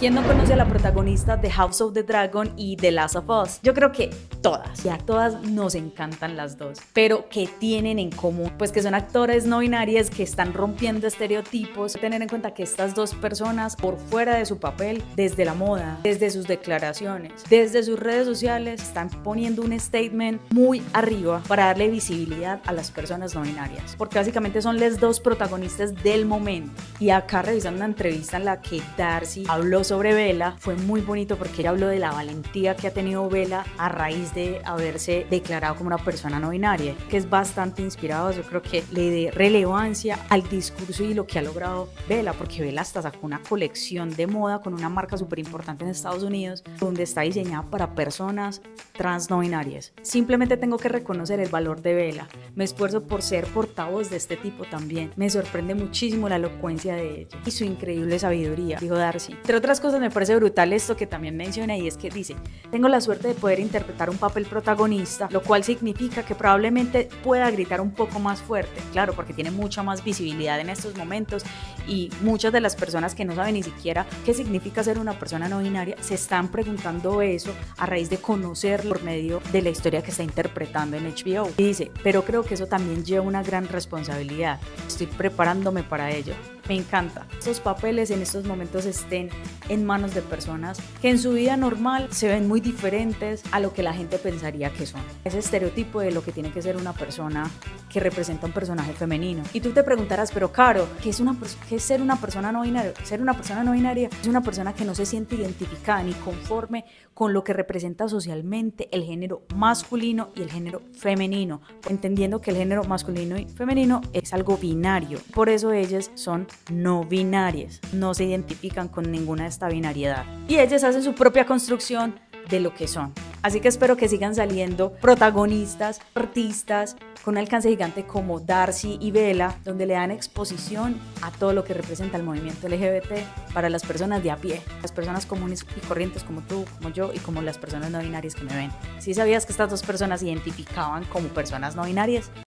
¿Quién no conoce a la protagonista de House of the Dragon y The Last of Us? Yo creo que todas. Y a todas nos encantan las dos. Pero ¿qué tienen en común? Pues que son actores no binarias que están rompiendo estereotipos. Tener en cuenta que estas dos personas, por fuera de su papel, desde la moda, desde sus declaraciones, desde sus redes sociales, están poniendo un statement muy arriba para darle visibilidad a las personas no binarias. Porque básicamente son las dos protagonistas del momento. Y acá revisando una entrevista en la que Darcy habló sobre Vela, fue muy bonito porque ella habló de la valentía que ha tenido Vela a raíz de haberse declarado como una persona no binaria, que es bastante inspirado. Yo creo que le dé relevancia al discurso y lo que ha logrado Vela, porque Vela hasta sacó una colección de moda con una marca súper importante en Estados Unidos, donde está diseñada para personas trans no binarias. Simplemente tengo que reconocer el valor de Vela. Me esfuerzo por ser portavoz de este tipo también. Me sorprende muchísimo la elocuencia de ella y su increíble sabiduría, dijo Darcy. Entre otras cosas, me parece brutal esto que también menciona y es que dice, tengo la suerte de poder interpretar un papel protagonista, lo cual significa que probablemente pueda gritar un poco más fuerte, claro, porque tiene mucha más visibilidad en estos momentos y muchas de las personas que no saben ni siquiera qué significa ser una persona no binaria se están preguntando eso a raíz de conocerlo por medio de la historia que está interpretando en HBO. Y dice, pero creo que eso también lleva una gran responsabilidad. Estoy preparándome para ello. Me encanta. Estos papeles en estos momentos estén en manos de personas que en su vida normal se ven muy diferentes a lo que la gente pensaría que son. Ese estereotipo de lo que tiene que ser una persona que representa un personaje femenino. Y tú te preguntarás, pero Caro, ¿qué es, una, qué es ser una persona no binaria? Ser una persona no binaria es una persona que no se siente identificada ni conforme con lo que representa socialmente el género masculino y el género femenino, entendiendo que el género masculino y femenino es algo binario. Por eso ellas son no binarias, no se identifican con ninguna de esta binariedad. Y ellas hacen su propia construcción de lo que son. Así que espero que sigan saliendo protagonistas, artistas con un alcance gigante como Darcy y Bella, donde le dan exposición a todo lo que representa el movimiento LGBT para las personas de a pie, las personas comunes y corrientes como tú, como yo y como las personas no binarias que me ven. Si sabías que estas dos personas se identificaban como personas no binarias?